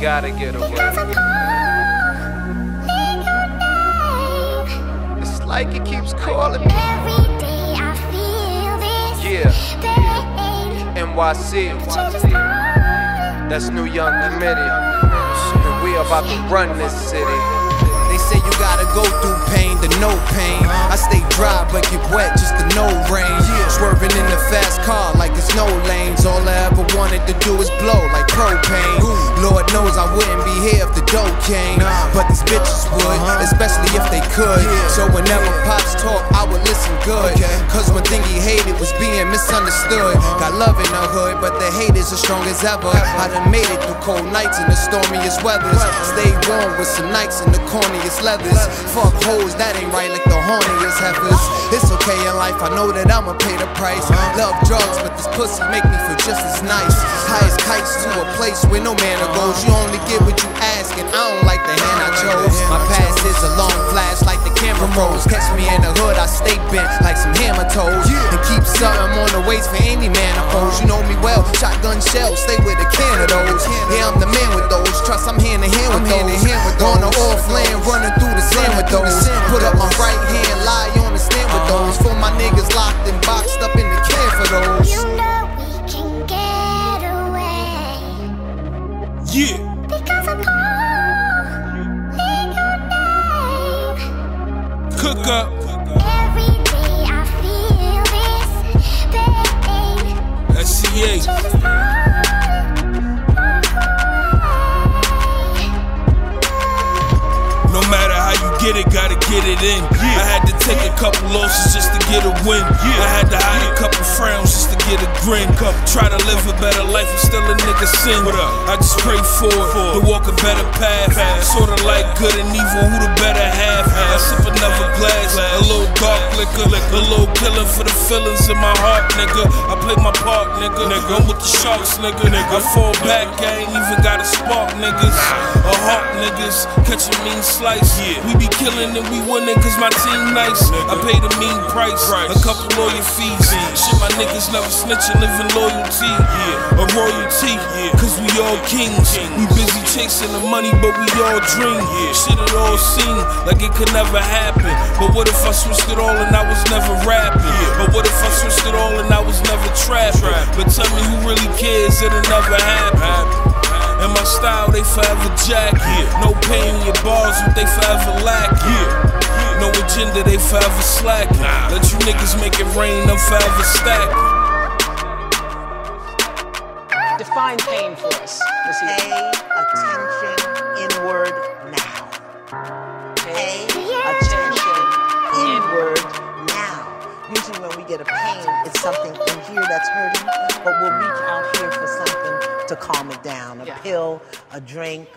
gotta get away. Because I'm your name. It's like it keeps calling me. Every day I feel this Yeah. pain. NYC, Changes mine. that's New Young Committee. And we about to run this city. They say you gotta go through pain to know pain. I stay dry but get wet just to know rain. Swerving in the fast car like it's no lanes. All I ever wanted to do is blow like propane. Lord knows I wouldn't be here if the dough came. But these bitches would, especially if they could. So whenever pops talk, I would listen good. Cause one thing he hated was being misunderstood. Uh-huh. Got love in the hood, but the hate is as strong as ever. I done made it through cold nights and the stormiest weathers. Stay warm with some nights in the corniest leathers. Fuck hoes, that ain't right like the horniest heifers. It's okay in life, I know that I'ma pay the price. Uh-huh. Love drugs, but this pussy make me feel just as nice. High as kites to a place where no man goes. You only get what you ask, and I don't like the hand I chose. My past is a long flash like the camera rolls. Catch me in the hood, I stay bent like some hammer toes. And keep something on the waist for any man oppose. You know me well, shotgun shells, stay with a can of those. Yeah, I'm the man with those. Trust Yeah. Because I'm calling your name. Cook up. Every day I feel this pain. SCA. It, gotta get it in. I had to take a couple losses just to get a win. Yeah. I had to hide a couple frowns just to get a grin. Try to live a better life and still a nigga sin. I just pray for it to walk a better path. Sorta like good and evil, who the better half? I sip another glass, a little dark liquor, a little killer for the feelings in my heart, nigga. I play my part, nigga. I'm with the sharks, nigga. I fall back, I ain't even got a spark, niggas. A heart, niggas. Catch a mean slice. We be killing and we winning cause my team nice. I paid a mean price, a couple lawyer fees. Shit, my niggas never snitching, living loyalty. A royalty, cause we all kings. We busy chasing the money, but we all dream. Shit, it all seem like it could never happen. But what if I switched it all and I was never rapping? But what if I switched it all and I was never trapping? But tell me who really cares, it'll never happen. In my style, they forever jack. here. No pain in your bars, what they forever lack. here. No agenda, they forever slack. Let you niggas make it rain, I'm forever stack. Define pain for us. Pay attention inward now. Pay attention inward now. Usually, when we get a pain, it's something in here that's hurting, but we'll reach out here for something to calm it down a Yeah. pill, a drink,